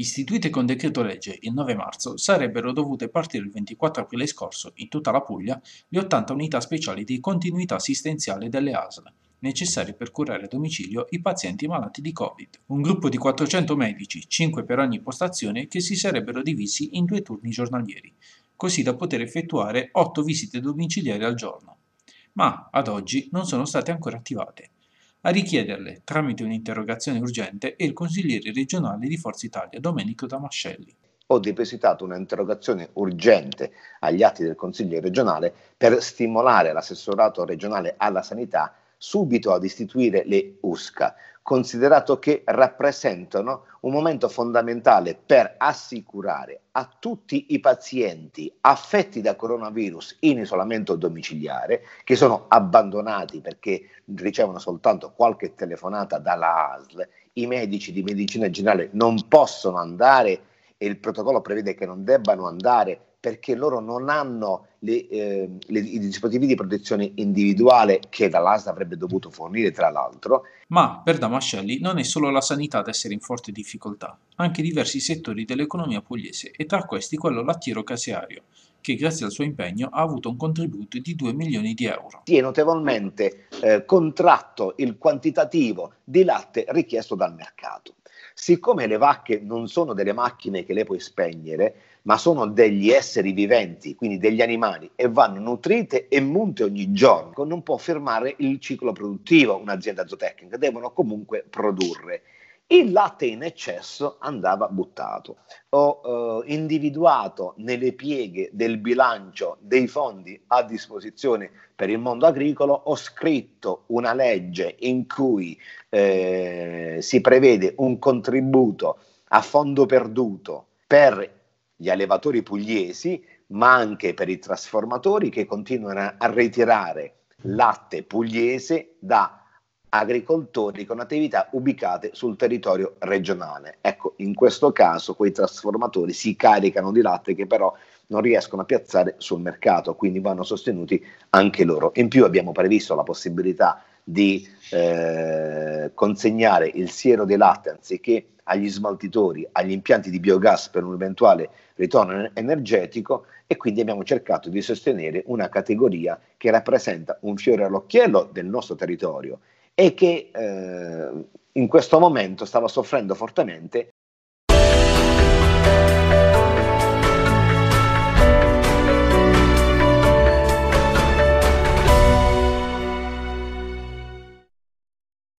istituite con decreto legge il 9 marzo, sarebbero dovute partire il 24 aprile scorso in tutta la Puglia le 80 unità speciali di continuità assistenziale delle ASL, necessarie per curare a domicilio i pazienti malati di Covid. Un gruppo di 400 medici, 5 per ogni postazione, che si sarebbero divisi in due turni giornalieri, così da poter effettuare 8 visite domiciliari al giorno. Ma ad oggi non sono state ancora attivate. A richiederle, tramite un'interrogazione urgente, è il consigliere regionale di Forza Italia, Domenico Damascelli. Ho depositato un'interrogazione urgente agli atti del Consiglio regionale per stimolare l'assessorato regionale alla sanità subito ad istituire le USCA, considerato che rappresentano un momento fondamentale per assicurare a tutti i pazienti affetti da coronavirus in isolamento domiciliare, che sono abbandonati perché ricevono soltanto qualche telefonata dalla ASL, i medici di medicina generale non possono andare e il protocollo prevede che non debbano andare perché loro non hanno le, eh, le, i dispositivi di protezione individuale che dall'ASL avrebbe dovuto fornire, tra l'altro. Ma per Damascelli non è solo la sanità ad essere in forte difficoltà, anche diversi settori dell'economia pugliese e tra questi quello lattiero-caseario, che grazie al suo impegno ha avuto un contributo di 2 milioni di euro. Si è notevolmente eh, contratto il quantitativo di latte richiesto dal mercato. Siccome le vacche non sono delle macchine che le puoi spegnere, ma sono degli esseri viventi, quindi degli animali, e vanno nutrite e munte ogni giorno, non può fermare il ciclo produttivo un'azienda zootecnica, devono comunque produrre. Il latte in eccesso andava buttato. Ho eh, individuato nelle pieghe del bilancio dei fondi a disposizione per il mondo agricolo, ho scritto una legge in cui eh, si prevede un contributo a fondo perduto per gli allevatori pugliesi, ma anche per i trasformatori che continuano a ritirare latte pugliese da agricoltori con attività ubicate sul territorio regionale. Ecco, in questo caso quei trasformatori si caricano di latte che però non riescono a piazzare sul mercato, quindi vanno sostenuti anche loro. In più abbiamo previsto la possibilità di eh, consegnare il siero di latte anziché agli smaltitori, agli impianti di biogas per un eventuale ritorno energetico e quindi abbiamo cercato di sostenere una categoria che rappresenta un fiore all'occhiello del nostro territorio e che eh, in questo momento stava soffrendo fortemente